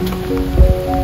Música